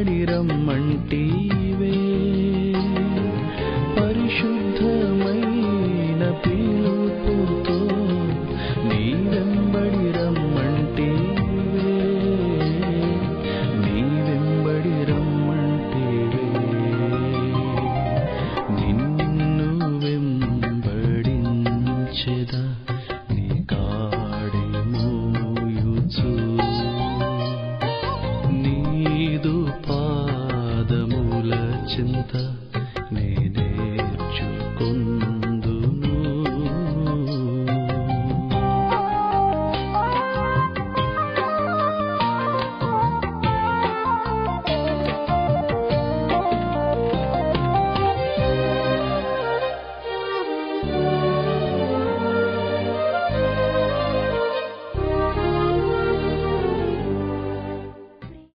మాట్లాడి రమ్మంటీవే పరిశుద్ధమైన పిలుపుతో నీ వెంబడి రమ్మంటీవే. నీ వెంబడి రమ్మంటీవే. నిన్ను వెంబడించెదా? cinta